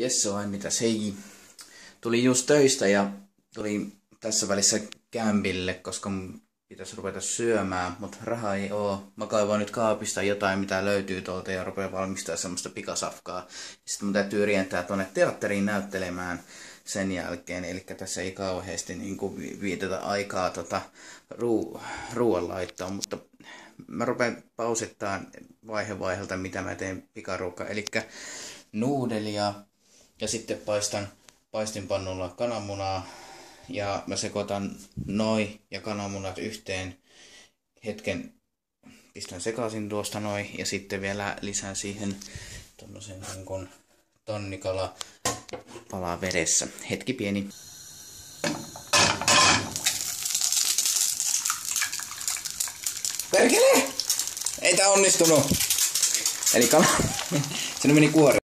Jesse vai mitä hei. Tuli just töistä ja tuli tässä välissä kämpille, koska pitäisi ruveta syömään, mutta rahaa ei oo. Mä kaivoin nyt kaapista jotain, mitä löytyy tuolta ja rupean valmistaa semmoista pikasafkaa. Sitten mun täytyy rientää tuonne teatteriin näyttelemään sen jälkeen. Eli tässä ei kauheasti niin kuin viitetä aikaa tota, ruu, ruoanlaittoon, mutta mä rupean pausittaa vaihe vaiheelta, mitä mä teen pikaruukka. Eli nuudelia ja sitten paistan paistinpannulla kananmunaa ja mä sekoitan noi ja kananmunat yhteen hetken pistän sekaisin tuosta noin ja sitten vielä lisään siihen tommosen niin kuin tonnikala palaa vedessä. Hetki pieni. Perkele! Ei tää onnistunut! Eli kala... Sinne meni kuori.